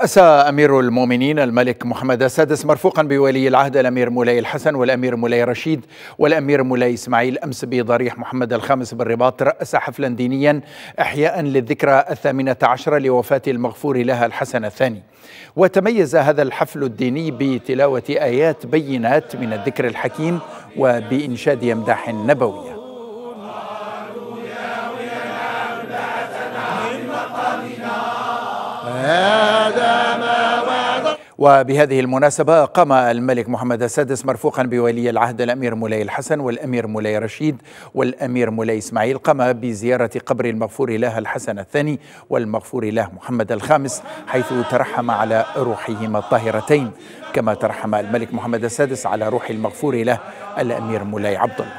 أسى أمير المؤمنين الملك محمد السادس مرفوقا بولي العهد الأمير مولاي الحسن والأمير مولاي رشيد والأمير مولاي إسماعيل أمس بضريح محمد الخامس بالرباط رأس حفلا دينيا إحياء للذكرى الثامنة عشرة لوفاة المغفور لها الحسن الثاني. وتميز هذا الحفل الديني بتلاوة آيات بينات من الذكر الحكيم وبإنشاد أمداح نبوية وبهذه المناسبة قام الملك محمد السادس مرفوقا بولي العهد الأمير مولاي الحسن والأمير مولاي رشيد والأمير مولاي إسماعيل قام بزيارة قبر المغفور له الحسن الثاني والمغفور له محمد الخامس حيث ترحم على روحهما الطاهرتين كما ترحم الملك محمد السادس على روح المغفور له الأمير مولاي عبد الله.